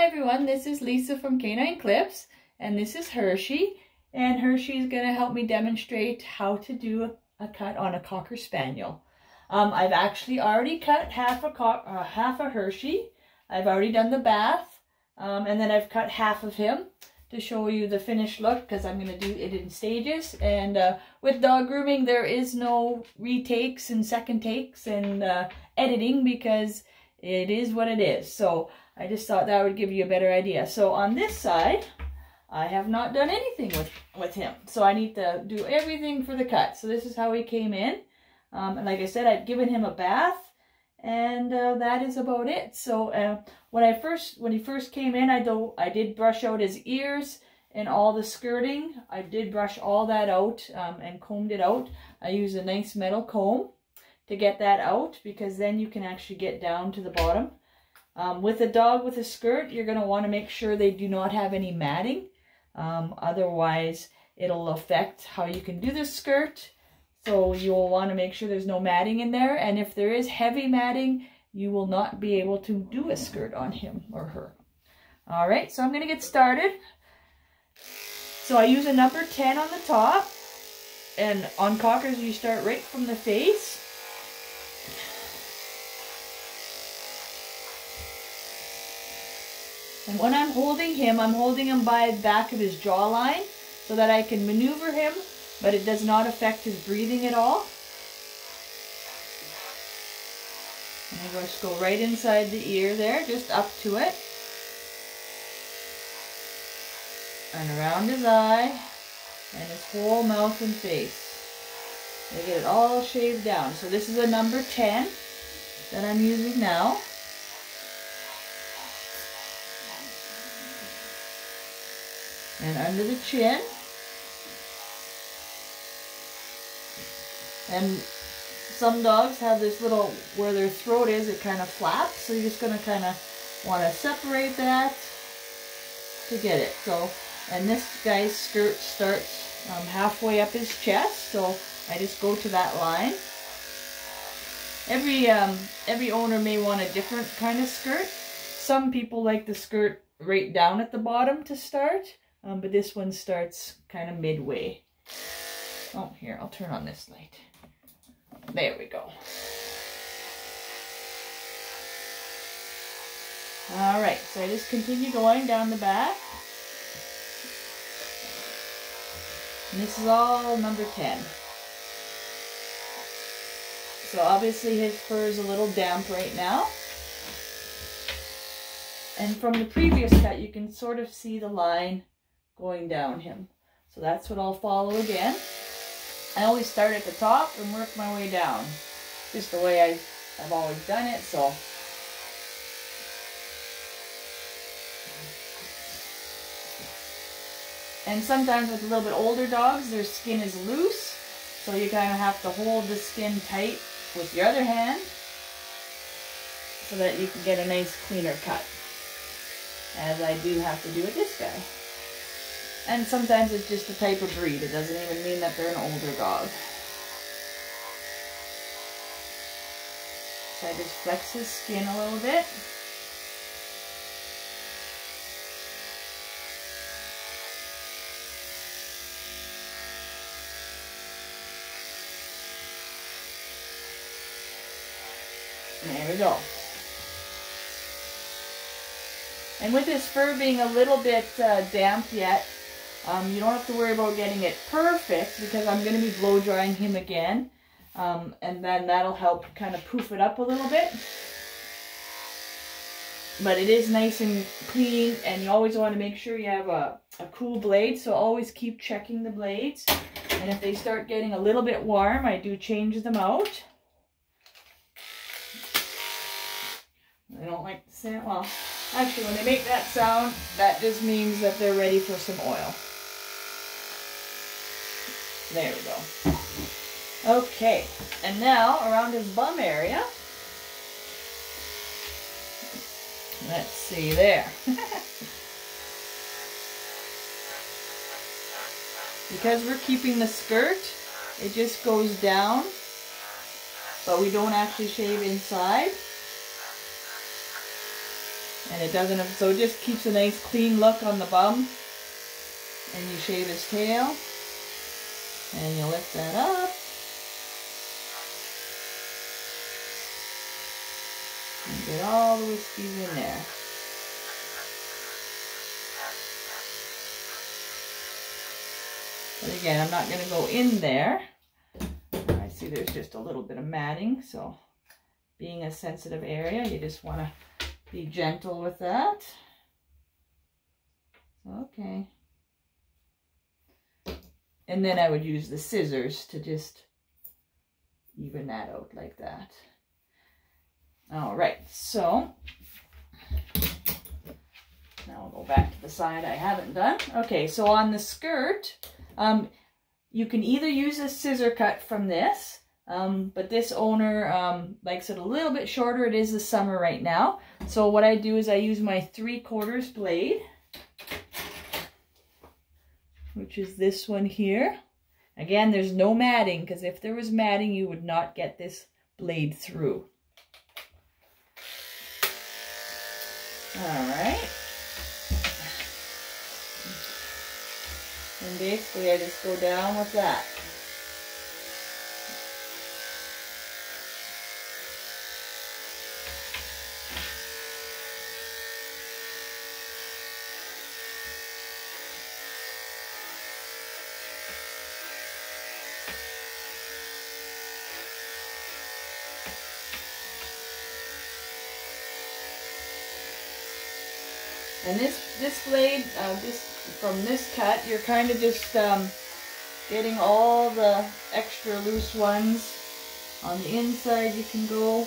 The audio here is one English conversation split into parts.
Hi everyone, this is Lisa from K9 Clipz and this is Hershey and Hershey is going to help me demonstrate how to do a, cut on a Cocker Spaniel. Um, I've actually already cut half a, uh, half a Hershey. I've already done the bath um, and then I've cut half of him to show you the finished look because I'm going to do it in stages and uh, with dog grooming there is no retakes and second takes and uh, editing because it is what it is. So I just thought that would give you a better idea. So on this side, I have not done anything with, with him. So I need to do everything for the cut. So this is how he came in. Um, and like I said, I've given him a bath and uh, that is about it. So uh, when I first, when he first came in, I, do, I did brush out his ears and all the skirting. I did brush all that out um, and combed it out. I used a nice metal comb to get that out because then you can actually get down to the bottom. Um, with a dog with a skirt, you're going to want to make sure they do not have any matting. Um, otherwise, it'll affect how you can do the skirt. So you'll want to make sure there's no matting in there. And if there is heavy matting, you will not be able to do a skirt on him or her. All right, so I'm going to get started. So I use a number 10 on the top. And on cockers, you start right from the face. And when I'm holding him, I'm holding him by the back of his jawline so that I can maneuver him, but it does not affect his breathing at all. And I just go right inside the ear there, just up to it. And around his eye, and his whole mouth and face. I get it all shaved down. So this is a number 10 that I'm using now. And under the chin. And some dogs have this little, where their throat is, it kind of flaps. So you're just going to kind of want to separate that to get it. So, and this guy's skirt starts um, halfway up his chest. So I just go to that line. Every, um, every owner may want a different kind of skirt. Some people like the skirt right down at the bottom to start. Um, but this one starts kind of midway. Oh, here, I'll turn on this light. There we go. All right, so I just continue going down the back. And this is all number 10. So obviously his fur is a little damp right now. And from the previous cut, you can sort of see the line going down him. So that's what I'll follow again. I always start at the top and work my way down. Just the way I, I've always done it, so. And sometimes with a little bit older dogs, their skin is loose, so you kind of have to hold the skin tight with your other hand so that you can get a nice cleaner cut, as I do have to do with this guy. And sometimes it's just the type of breed. It doesn't even mean that they're an older dog. So I just flex his skin a little bit. There we go. And with his fur being a little bit uh, damp yet, um, you don't have to worry about getting it perfect because I'm going to be blow drying him again. Um, and then that'll help kind of poof it up a little bit. But it is nice and clean and you always want to make sure you have a, a cool blade. So always keep checking the blades. And if they start getting a little bit warm, I do change them out. I don't like the sound. Well, actually, when they make that sound, that just means that they're ready for some oil. There we go. Okay, and now around his bum area. Let's see there. because we're keeping the skirt, it just goes down, but we don't actually shave inside. And it doesn't, so it just keeps a nice clean look on the bum. And you shave his tail. And you lift that up. And get all the whiskies in there. But again, I'm not going to go in there. I see there's just a little bit of matting, so being a sensitive area, you just want to be gentle with that. Okay. And then I would use the scissors to just even that out like that. All right, so now I'll go back to the side I haven't done. Okay, so on the skirt, um, you can either use a scissor cut from this, um, but this owner um, likes it a little bit shorter. It is the summer right now. So what I do is I use my three quarters blade, which is this one here. Again, there's no matting because if there was matting, you would not get this blade through. All right. And basically I just go down with that. And this, this blade, uh, this from this cut, you're kind of just um, getting all the extra loose ones. On the inside you can go,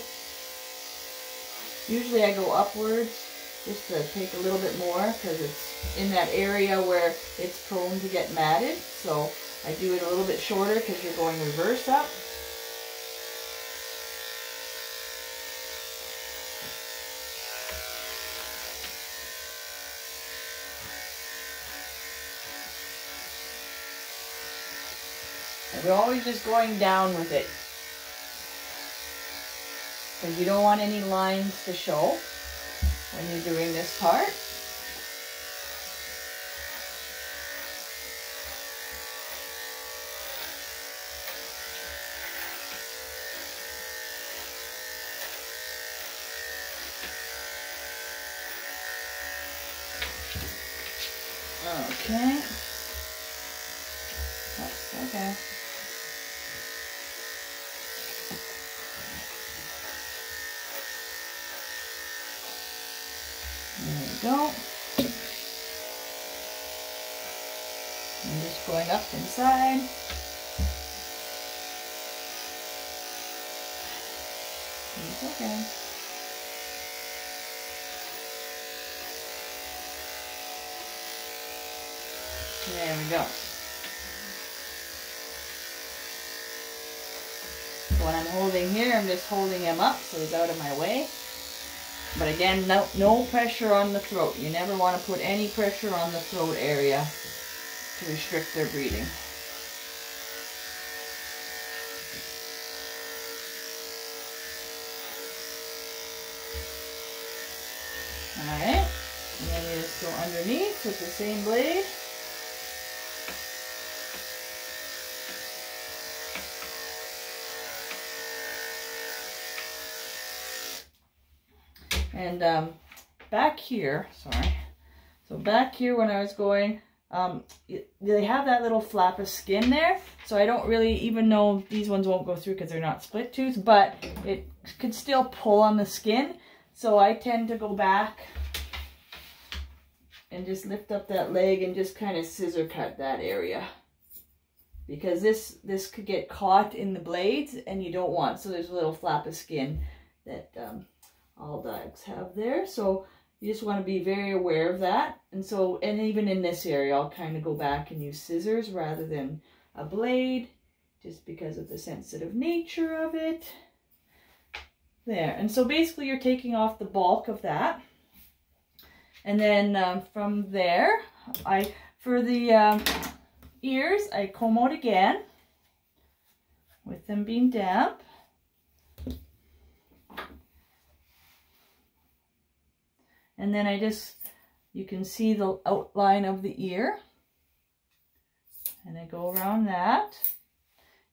usually I go upwards just to take a little bit more because it's in that area where it's prone to get matted. So I do it a little bit shorter because you're going reverse up. You're always just going down with it. Because you don't want any lines to show when you're doing this part. Okay. Okay. There we go. I'm just going up inside. It's okay. There we go. When I'm holding here, I'm just holding him up so he's out of my way. But again, no, no pressure on the throat. You never want to put any pressure on the throat area to restrict their breathing. Alright, and then you just go underneath with the same blade. And um, back here, sorry, so back here when I was going, um, they have that little flap of skin there. So I don't really even know these ones won't go through because they're not split tooth, but it could still pull on the skin. So I tend to go back and just lift up that leg and just kind of scissor cut that area because this this could get caught in the blades and you don't want so there's a little flap of skin that um, all dogs have there. So you just want to be very aware of that. And so, and even in this area, I'll kind of go back and use scissors rather than a blade, just because of the sensitive nature of it. There, and so basically you're taking off the bulk of that. And then um, from there, I for the um, ears, I comb out again with them being damp. And then I just, you can see the outline of the ear. And I go around that.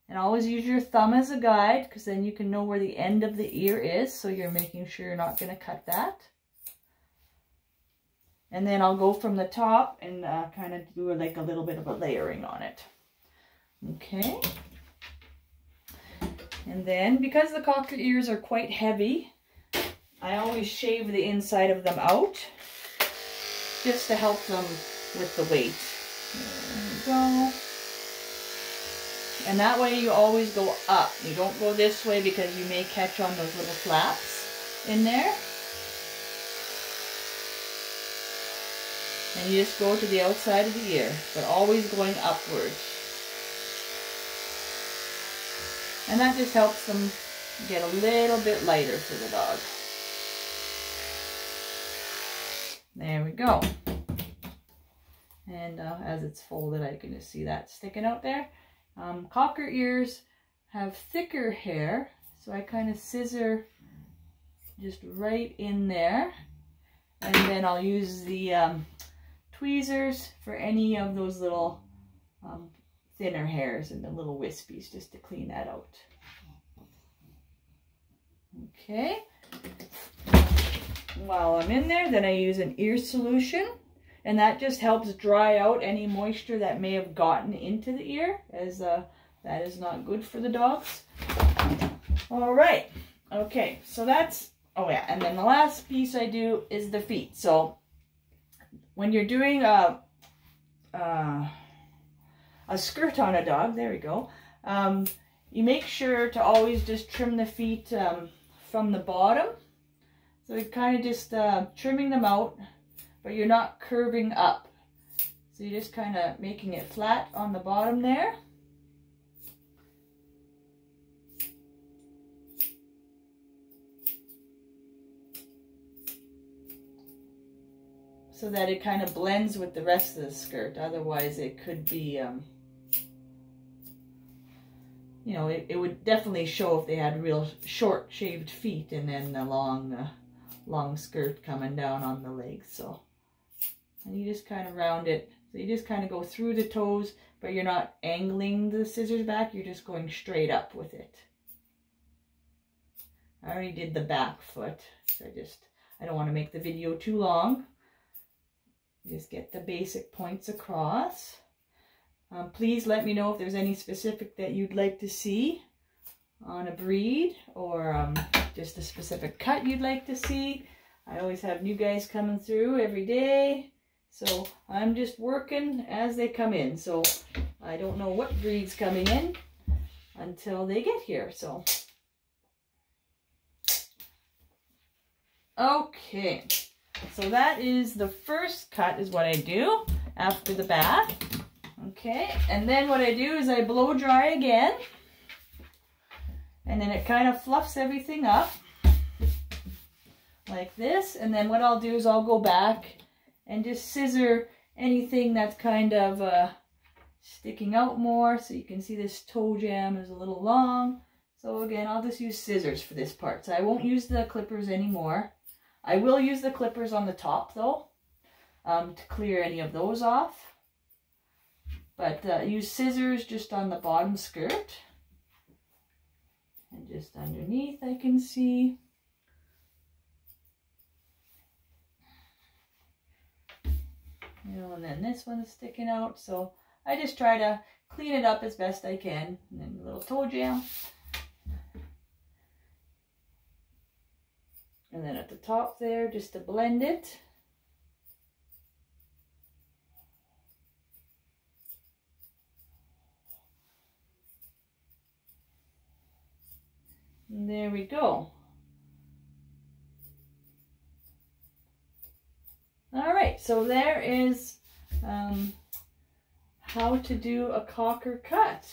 And always use your thumb as a guide because then you can know where the end of the ear is. So you're making sure you're not going to cut that. And then I'll go from the top and uh, kind of do like a little bit of a layering on it. Okay. And then because the cocker ears are quite heavy, I always shave the inside of them out just to help them with the weight. There we go. And that way you always go up. You don't go this way because you may catch on those little flaps in there. And you just go to the outside of the ear, but always going upwards. And that just helps them get a little bit lighter for the dog. There we go. And uh, as it's folded, I can just see that sticking out there. Um, cocker ears have thicker hair, so I kind of scissor just right in there. And then I'll use the um, tweezers for any of those little um, thinner hairs and the little wispies just to clean that out. Okay. While I'm in there, then I use an ear solution. And that just helps dry out any moisture that may have gotten into the ear, as uh, that is not good for the dogs. All right. Okay, so that's, oh yeah, and then the last piece I do is the feet. So when you're doing a, uh, a skirt on a dog, there we go, um, you make sure to always just trim the feet um, from the bottom. So you're kind of just uh, trimming them out but you're not curving up. So you're just kind of making it flat on the bottom there. So that it kind of blends with the rest of the skirt. Otherwise it could be, um, you know, it, it would definitely show if they had real short shaved feet and then a long, uh, long skirt coming down on the legs. So and you just kind of round it. So you just kind of go through the toes, but you're not angling the scissors back. You're just going straight up with it. I already did the back foot. So I just, I don't want to make the video too long. Just get the basic points across. Um, please let me know if there's any specific that you'd like to see on a breed or um, just a specific cut you'd like to see. I always have new guys coming through every day. So I'm just working as they come in. So I don't know what breed's coming in until they get here. So, okay. So that is the first cut is what I do after the bath. Okay, and then what I do is I blow dry again. And then it kind of fluffs everything up like this. And then what I'll do is I'll go back and just scissor anything that's kind of uh, sticking out more. So you can see this toe jam is a little long. So again, I'll just use scissors for this part. So I won't use the clippers anymore. I will use the clippers on the top though um, to clear any of those off. But uh, use scissors just on the bottom skirt. And just underneath I can see. you know, and then this one's sticking out. So I just try to clean it up as best I can. And then a little toe jam. And then at the top there, just to blend it. There we go. All right, so there is um, how to do a cocker cut.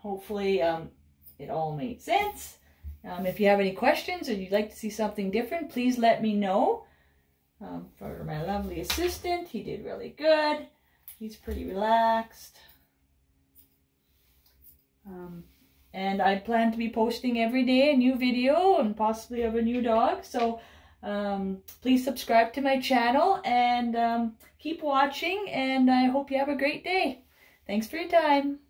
Hopefully um, it all made sense. Um, if you have any questions or you'd like to see something different, please let me know. Um, for my lovely assistant, he did really good. He's pretty relaxed. Um, and I plan to be posting every day a new video and possibly of a new dog. So Um, please subscribe to my channel and um, keep watching and I hope you have a great day. Thanks for your time.